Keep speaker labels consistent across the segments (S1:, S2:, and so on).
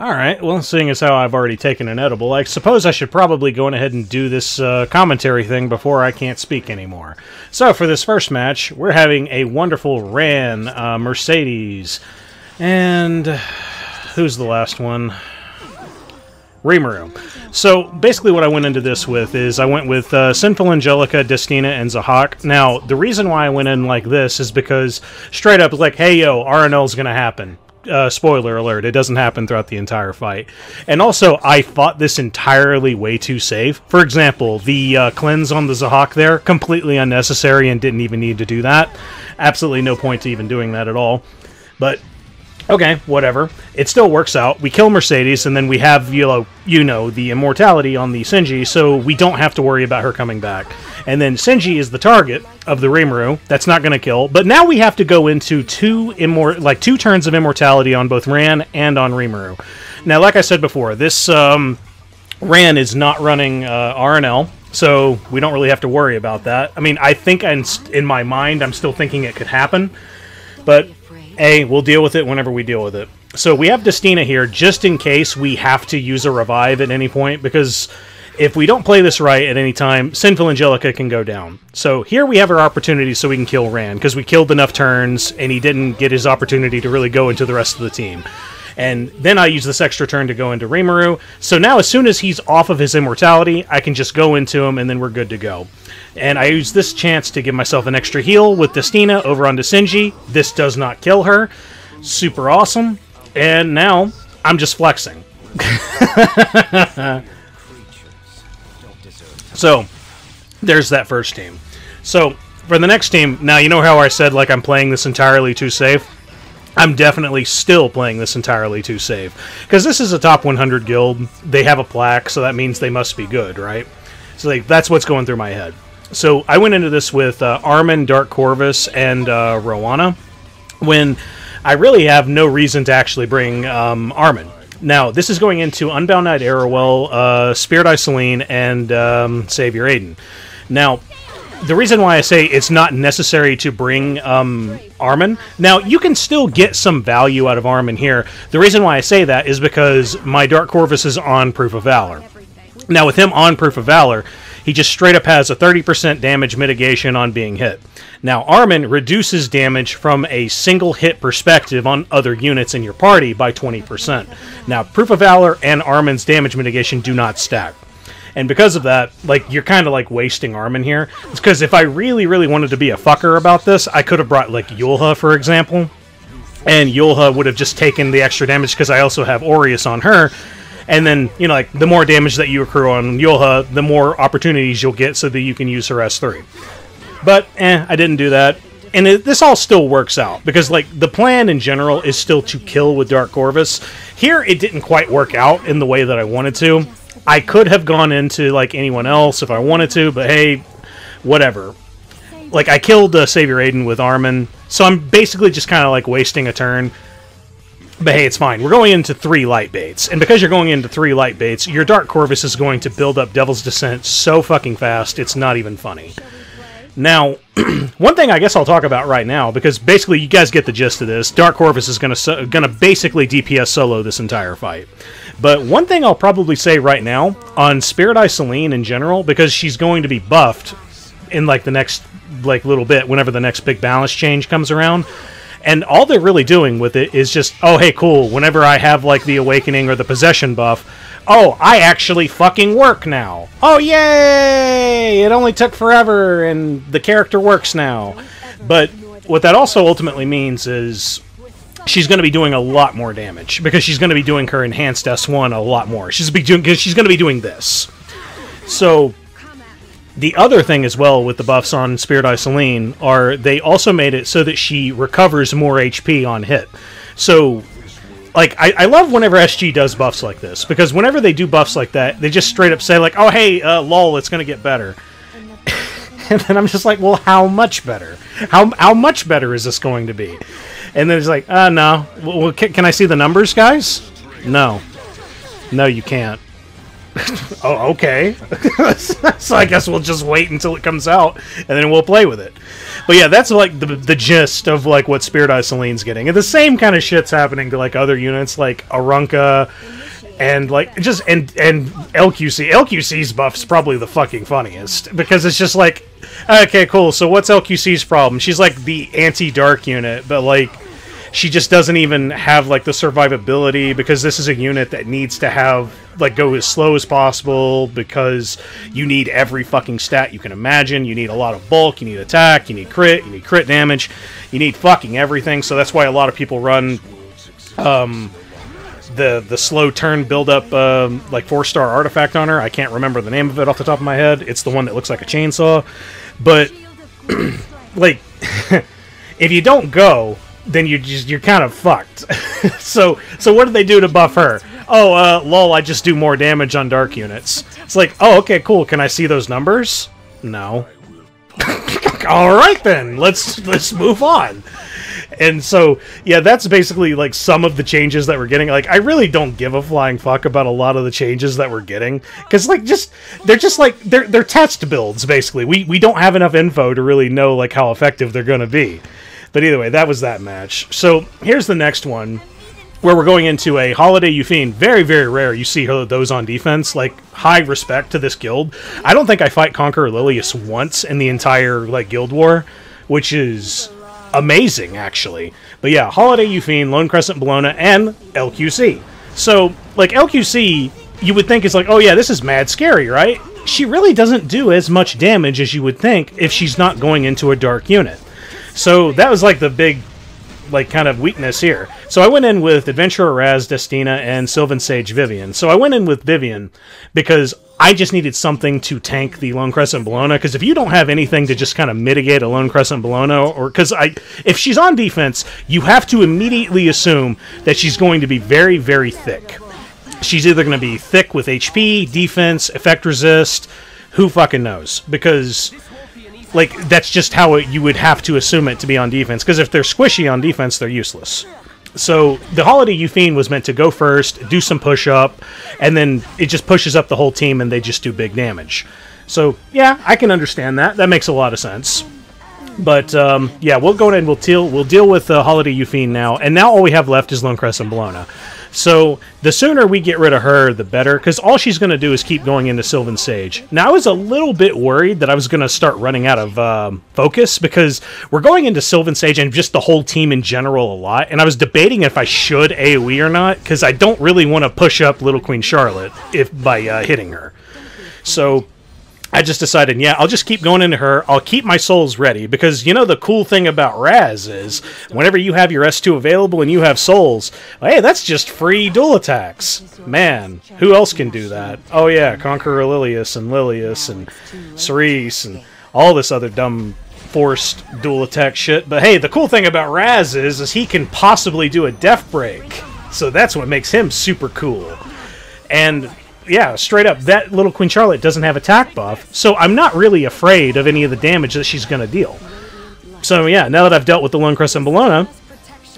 S1: Alright, well, seeing as how I've already taken an edible, I suppose I should probably go ahead and do this uh, commentary thing before I can't speak anymore. So, for this first match, we're having a wonderful Ran uh, Mercedes. And. Who's the last one? Rimuru. So basically, what I went into this with is I went with uh, Sinful Angelica, Destina, and Zahhak. Now, the reason why I went in like this is because straight up, like, hey yo, RNL's gonna happen. Uh, spoiler alert, it doesn't happen throughout the entire fight. And also, I fought this entirely way too safe. For example, the uh, cleanse on the Zahhak there, completely unnecessary and didn't even need to do that. Absolutely no point to even doing that at all. But Okay, whatever. It still works out. We kill Mercedes, and then we have you know, you know the immortality on the Senji, so we don't have to worry about her coming back. And then Senji is the target of the Rimuru. That's not going to kill. But now we have to go into two immor- like two turns of immortality on both Ran and on Rimuru. Now, like I said before, this um, Ran is not running uh, RNL, so we don't really have to worry about that. I mean, I think I'm in my mind, I'm still thinking it could happen, but a, we'll deal with it whenever we deal with it. So we have Destina here just in case we have to use a revive at any point, because if we don't play this right at any time, Sinful Angelica can go down. So here we have our opportunity so we can kill Ran, because we killed enough turns, and he didn't get his opportunity to really go into the rest of the team. And then I use this extra turn to go into Rimuru. So now, as soon as he's off of his immortality, I can just go into him, and then we're good to go. And I use this chance to give myself an extra heal with Destina over onto Senji. This does not kill her. Super awesome. And now I'm just flexing. so there's that first team. So for the next team, now you know how I said like I'm playing this entirely too safe? I'm definitely still playing this entirely to save. Because this is a top 100 guild. They have a plaque, so that means they must be good, right? So like that's what's going through my head. So I went into this with uh, Armin, Dark Corvus, and uh, Roana, when I really have no reason to actually bring um, Armin. Now, this is going into Unbound Knight Arowell, uh, Spirit Celine, and um, Savior Adin. Now, the reason why I say it's not necessary to bring um, Armin. Now, you can still get some value out of Armin here. The reason why I say that is because my Dark Corvus is on Proof of Valor. Now, with him on Proof of Valor, he just straight up has a 30% damage mitigation on being hit. Now, Armin reduces damage from a single hit perspective on other units in your party by 20%. Now, Proof of Valor and Armin's damage mitigation do not stack. And because of that, like you're kind of like wasting Armin here. It's Because if I really, really wanted to be a fucker about this, I could have brought like Yulha, for example, and Yulha would have just taken the extra damage because I also have Aureus on her, and then you know like the more damage that you accrue on Yulha, the more opportunities you'll get so that you can use her S3. But eh, I didn't do that. And it, this all still works out because like the plan in general is still to kill with Dark Corvus. Here it didn't quite work out in the way that I wanted to. I could have gone into like anyone else if I wanted to, but hey, whatever. Like I killed uh, Savior Adin with Armin, so I'm basically just kind of like wasting a turn. But hey, it's fine. We're going into three light baits. And because you're going into three light baits, your Dark Corvus is going to build up Devil's Descent so fucking fast, it's not even funny. Now, one thing I guess I'll talk about right now, because basically you guys get the gist of this. Dark Corvus is going to going to basically DPS solo this entire fight. But one thing I'll probably say right now on Spirit Eye Celine in general, because she's going to be buffed in like the next like little bit, whenever the next big balance change comes around. And all they're really doing with it is just, oh, hey, cool. Whenever I have like the awakening or the possession buff, oh, I actually fucking work now. Oh, yay! It only took forever, and the character works now. But what that also ultimately means is she's going to be doing a lot more damage because she's going to be doing her enhanced S1 a lot more. She's be doing she's going to be doing this. So the other thing as well with the buffs on Spirit Celine are they also made it so that she recovers more HP on hit. So, like, I, I love whenever SG does buffs like this because whenever they do buffs like that, they just straight up say like, "Oh, hey, uh, lol, it's gonna get better," and then I'm just like, "Well, how much better? How how much better is this going to be?" And then it's like, "Uh, no. Well, can, I see the numbers, guys? No, no, you can't." oh, okay. so I guess we'll just wait until it comes out, and then we'll play with it. But yeah, that's like the, the gist of like what Spirit Eye Celine's getting. And the same kind of shit's happening to like other units like Arunka and like just and and LQC. LQC's buff's probably the fucking funniest because it's just like okay, cool. So what's LQC's problem? She's like the anti-dark unit, but like she just doesn't even have like the survivability because this is a unit that needs to have like go as slow as possible because you need every fucking stat you can imagine. You need a lot of bulk, you need attack, you need crit, you need crit damage, you need fucking everything. So that's why a lot of people run um the the slow turn build up um, like four star artifact on her. I can't remember the name of it off the top of my head. It's the one that looks like a chainsaw, but like if you don't go, then you just you're kind of fucked. so so what do they do to buff her? Oh, uh, lol, I just do more damage on dark units. It's like, oh, okay, cool. Can I see those numbers? No. All right then, let's let's move on. And so, yeah, that's basically like some of the changes that we're getting. Like, I really don't give a flying fuck about a lot of the changes that we're getting because, like, just they're just like they're they're test builds. Basically, we we don't have enough info to really know like how effective they're going to be. But either way, that was that match. So here's the next one where we're going into a holiday Yufine. Very, very rare you see those on defense. Like high respect to this guild. I don't think I fight Conqueror Lilias once in the entire like guild war, which is amazing actually. But yeah, Holiday Yufine, Lone Crescent Bellona, and LQC. So like LQC, you would think is like, oh yeah, this is mad scary, right? She really doesn't do as much damage as you would think if she's not going into a dark unit. So that was like the big like kind of weakness here. So I went in with Adventurer Ras, Destina, and Sylvan Sage Vivian. So I went in with Vivian because I just needed something to tank the Lone Crescent Bellona. Because if you don't have anything to just kind of mitigate a Lone Crescent Bellona, or because I, if she's on defense, you have to immediately assume that she's going to be very, very thick. She's either going to be thick with HP, defense, effect resist. Who fucking knows? Because like that's just how it, you would have to assume it to be on defense. Because if they're squishy on defense, they're useless. So the Holiday Yufine was meant to go first, do some push up, and then it just pushes up the whole team, and they just do big damage. So yeah, I can understand that. That makes a lot of sense. But um, yeah, we'll go ahead and we'll deal we'll deal with the uh, Holiday Yufine now, and now all we have left is Lone Crescent Bellona. So the sooner we get rid of her, the better, because all she's going to do is keep going into Sylvan Sage. Now, I was a little bit worried that I was going to start running out of um, focus because we're going into Sylvan Sage and just the whole team in general a lot, and I was debating if I should AoE or not because I don't really want to push up Little Queen Charlotte if by uh, hitting her. So I just decided, yeah, I'll just keep going into her. I'll keep my souls ready because you know the cool thing about Ras is whenever you have your S2 available and you have souls, hey, that's just free dual attacks. Man, who else can do that? Oh yeah, Conqueror Lilias and Lilias and Cerise and all this other dumb forced dual attack shit. But hey, the cool thing about Ras is, is he can possibly do a death break. So that's what makes him super cool. And yeah, straight up, that little Queen Charlotte doesn't have attack buff, so I'm not really afraid of any of the damage that she's going to deal. So yeah, now that I've dealt with the Lone Crescent Bellona,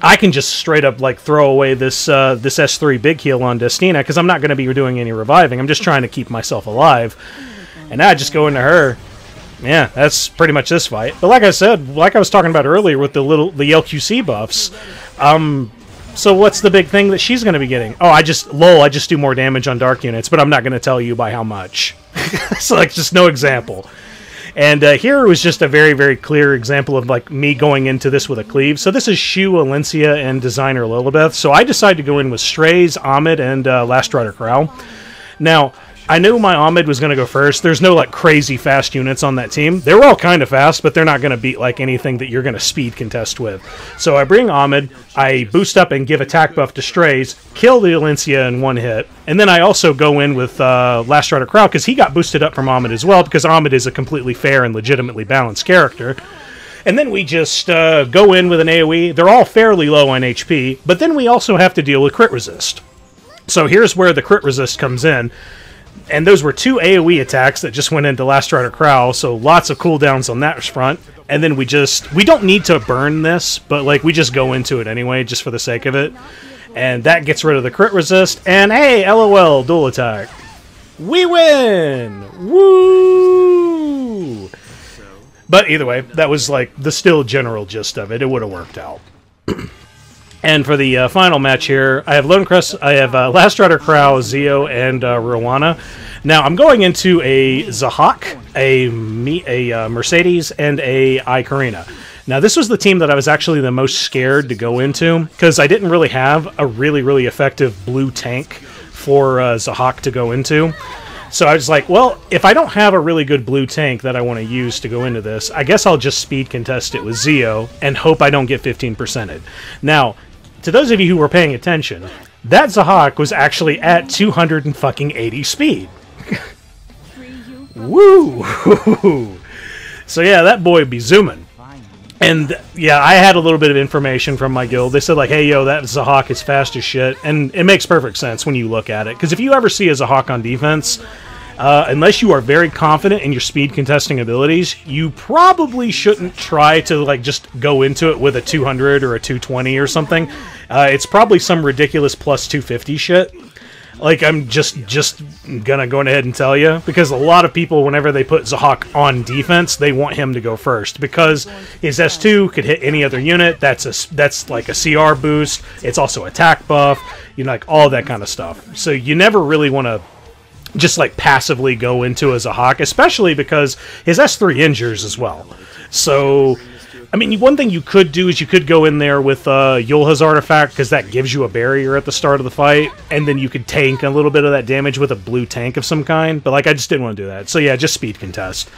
S1: I can just straight up like throw away this uh, this S3 big heal on Destina because I'm not going to be doing any reviving. I'm just trying to keep myself alive, and now I just go into her. Yeah, that's pretty much this fight. But like I said, like I was talking about earlier with the little the LQC buffs, um, so what's the big thing that she's going to be getting? Oh, I just lol, I just do more damage on dark units, but I'm not going to tell you by how much. so like just no example. And uh, here was just a very, very clear example of like me going into this with a cleave. So this is Choux, Alencia, and designer Lilibet. So I decided to go in with Straze, Amid, and uh, Last Rider Krau. Now, I knew my Amid was going to go first. There's no like crazy fast units on that team. They're all kind of fast, but they're not going to beat like anything that you're going to speed contest with. So I bring Amid, I boost up and give attack buff to Straze, kill the Alencia in one hit, and then I also go in with uh, Last Rider Krau because he got boosted up from Amid as well because Amid is a completely fair and legitimately balanced character. And then we just uh, go in with an AoE. They're all fairly low on HP, but then we also have to deal with crit resist. So here's where the crit resist comes in and those were two AoE attacks that just went into Last Rider Krau, so lots of cooldowns on that front. And then we just we don't need to burn this, but like we just go into it anyway, just for the sake of it. And that gets rid of the crit resist. And hey, LOL, dual attack. We win! Woo! But either way, that was like the still general gist of it. It would have worked out. And for the uh, final match here, I have Lone Crest, I have uh, Last Rider Krau, Zio, and uh, Roana. Now I'm going into a Zahhak, a Me- a uh, Mercedes, and a ae-KARINA. Now this was the team that I was actually the most scared to go into because I didn't really have a really really effective blue tank for uh, Zahhak to go into. So I was like, well, if I don't have a really good blue tank that I want to use to go into this, I guess I'll just speed contest it with Zio and hope I don't get 15%ed. Now, to those of you who were paying attention, that Zahhak was actually at 280 speed. Woo! so yeah, that boy would be zooming. And yeah, I had a little bit of information from my guild. They said like, "Hey, yo, that Zahhak is fast as shit," and it makes perfect sense when you look at it. Because if you ever see a Zahhak on defense, uh, unless you are very confident in your speed contesting abilities, you probably shouldn't try to like just go into it with a 200 or a 220 or something. Uh, it's probably some ridiculous plus 250 shit. Like I'm just just gonna go ahead and tell you because a lot of people, whenever they put Zahhak on defense, they want him to go first because his S2 could hit any other unit. That's a that's like a CR boost. It's also attack buff. You know, like all that kind of stuff. So you never really want to just like passively go into as a hawk, especially because his S3 injures as well. So I mean, one thing you could do is you could go in there with uh, Yulha's artifact because that gives you a barrier at the start of the fight, and then you could tank a little bit of that damage with a blue tank of some kind. But like, I just didn't want to do that. So yeah, just speed contest.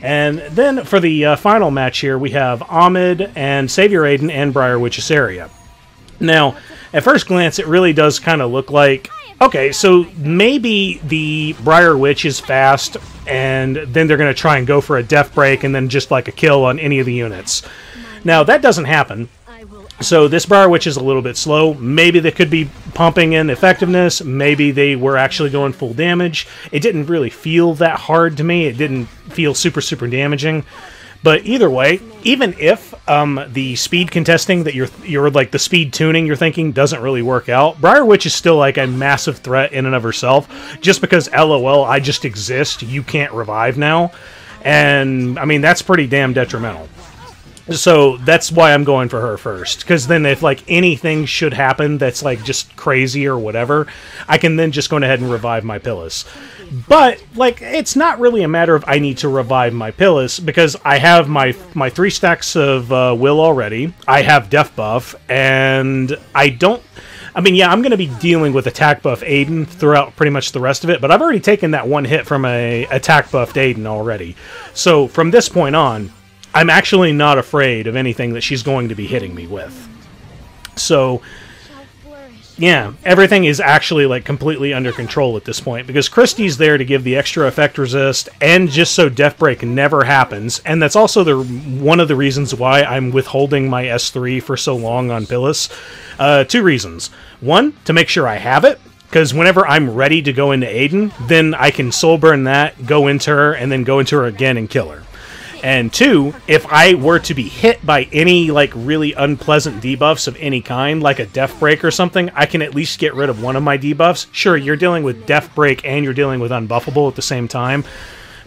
S1: And then for the uh, final match here, we have Amid and Savior Adin and Briar Witch Iseria. Now, at first glance, it really does kind of look like okay, so maybe the Briar Witch is fast, and then they're going to try and go for a death break and then just like a kill on any of the units. Now, that doesn't happen. So this Briar Witch is a little bit slow. Maybe they could be pumping in effectiveness. Maybe they were actually going full damage. It didn't really feel that hard to me. It didn't feel super, super damaging. But either way, even if um, the speed contesting that you're you're like the speed tuning you're thinking doesn't really work out, Briar Witch is still like a massive threat in and of herself. Just because LOL, I just exist, you can't revive now, and I mean that's pretty damn detrimental. So that's why I'm going for her first. Because then, if like anything should happen that's like just crazy or whatever, I can then just go ahead and revive my Pyllis. But like, it's not really a matter of I need to revive my Pyllis because I have my my three stacks of uh, Will already. I have Death Buff, and I don't. I mean, yeah, I'm going to be dealing with attack buff Adin throughout pretty much the rest of it, but I've already taken that one hit from a attack buffed Adin already. So from this point on, I'm actually not afraid of anything that she's going to be hitting me with. So, yeah, everything is actually like completely under control at this point because Christy's there to give the extra effect resist and just so Death Break never happens. And that's also the one of the reasons why I'm withholding my S3 for so long on Pyllis. Uh, two reasons. One, to make sure I have it because whenever I'm ready to go into Adin, then I can soul burn that, go into her, and then go into her again and kill her. And two, if I were to be hit by any like really unpleasant debuffs of any kind, like a death break or something, I can at least get rid of one of my debuffs. Sure, you're dealing with death break and you're dealing with unbuffable at the same time.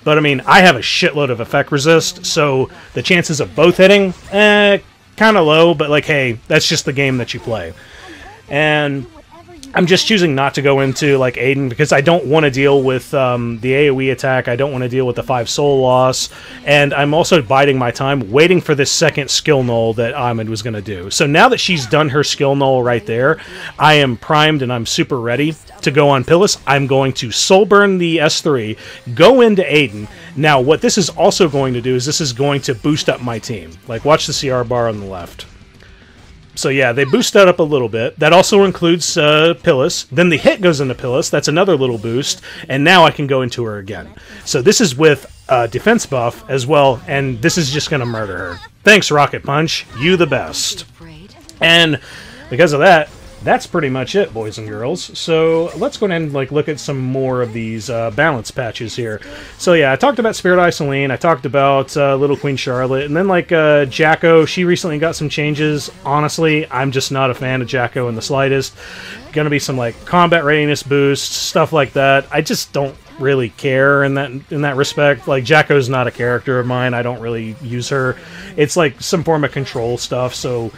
S1: But I mean, I have a shitload of effect resist, so the chances of both hitting, eh, kind of low, but like, hey, that's just the game that you play. And I'm just choosing not to go into like Adin because I don't want to deal with um, the AOE attack. I don't want to deal with the five soul loss, and I'm also biding my time, waiting for this second skill null that Amid was going to do. So now that she's done her skill null right there, I am primed and I'm super ready to go on Pyllis. I'm going to soul burn the S3, go into Adin. Now, what this is also going to do is this is going to boost up my team. Like, watch the CR bar on the left. So yeah, they boost that up a little bit. That also includes uh, Pyllis. Then the hit goes into Pyllis. That's another little boost. And now I can go into her again. So this is with uh, defense buff as well, and this is just going to murder her. Thanks, Rocket Punch. You the best. And because of that, that's pretty much it, boys and girls. So let's go ahead and like look at some more of these uh, balance patches here. So yeah, I talked about Spirit Eye Celine, I talked about uh, Little Queen Charlotte, and then like uh, Jacko, she recently got some changes. Honestly, I'm just not a fan of Jacko in the slightest. Gonna be some like combat readiness boosts, stuff like that. I just don't really care in that in that respect. Like Jacko's not a character of mine. I don't really use her. It's like some form of control stuff. So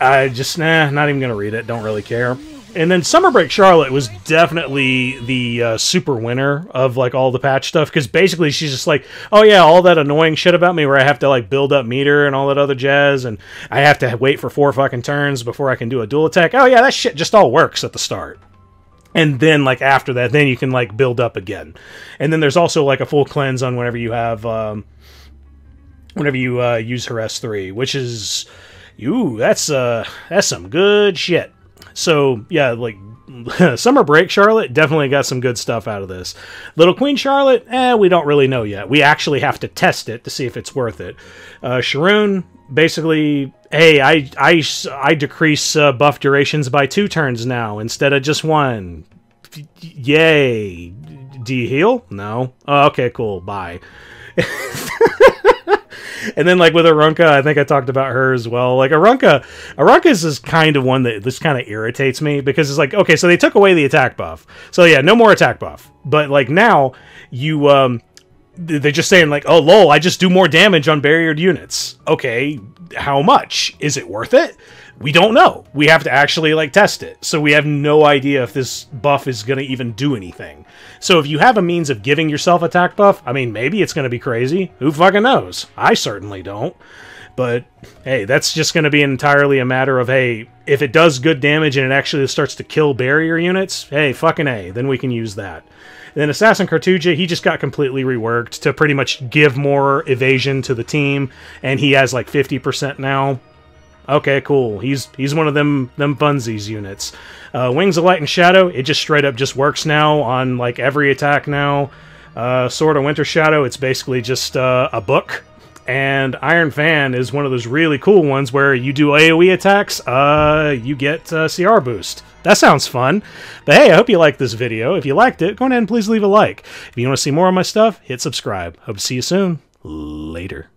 S1: I just nah, not even gonna read it. Don't really care. And then Summer Break Charlotte was definitely the uh, super winner of like all the patch stuff because basically she's just like, oh yeah, all that annoying shit about me where I have to like build up meter and all that other jazz, and I have to wait for four fucking turns before I can do a dual attack. Oh yeah, that shit just all works at the start and then like after that then you can like build up again and then there's also like a full cleanse on whenever you have um whenever you uh use her s3 which is you that's uh that's some good shit. So yeah like summer break charlotte definitely got some good stuff out of this. Little queen charlotte eh we don't really know yet. We actually have to test it to see if it's worth it. Uh Sharun basically hey i i i decrease uh, buff durations by two turns now instead of just one. Yay. Do you heal? No. Oh, okay cool. Bye and then like with Arunka, I think I talked about her as well. Like Arunka, Arunca is this kind of one that this kind of irritates me because it's like okay, so they took away the attack buff, so yeah, no more attack buff. But like now, you um, they're just saying like, oh lol, I just do more damage on barriered units. Okay, how much is it worth it? We don't know. We have to actually like test it. So we have no idea if this buff is going to even do anything. So if you have a means of giving yourself attack buff, I mean, maybe it's going to be crazy. Who fucking knows? I certainly don't. But hey, that's just going to be entirely a matter of hey, if it does good damage and it actually starts to kill barrier units, hey, fucking A, then we can use that. Then Assassin Cartuja, he just got completely reworked to pretty much give more evasion to the team, and he has like 50% now. Okay, cool. He's he's one of them them funsies units. Uh, Wings of Light and Shadow, it just straight up just works now on like every attack now. Uh, Sword of Winter Shadow, it's basically just uh, a book. And Iron Fan is one of those really cool ones where you do AoE attacks, uh, you get uh, CR boost. That sounds fun. But hey, I hope you liked this video. If you liked it, go ahead and please leave a like. If you want to see more of my stuff, hit subscribe. Hope to see you soon. Later.